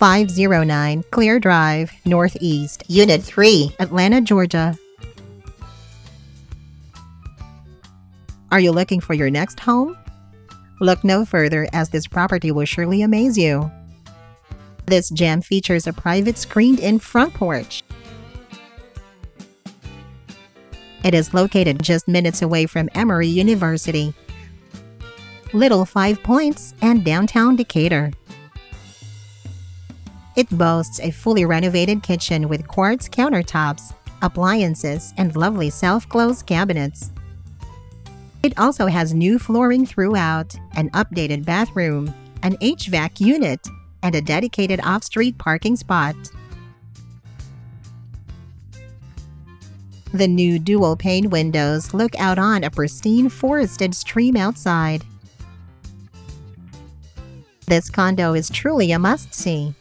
509 Claire Drive, Northeast, Unit 3, Atlanta, Georgia. Are you looking for your next home? Look no further as this property will surely amaze you. This gem features a private screened-in front porch. It is located just minutes away from Emory University, Little Five Points, and downtown Decatur. It boasts a fully renovated kitchen with quartz countertops, appliances, and lovely self-close cabinets. It also has new flooring throughout, an updated bathroom, an HVAC unit, and a dedicated off-street parking spot. The new dual pane windows look out on a pristine forested stream outside. This condo is truly a must-see.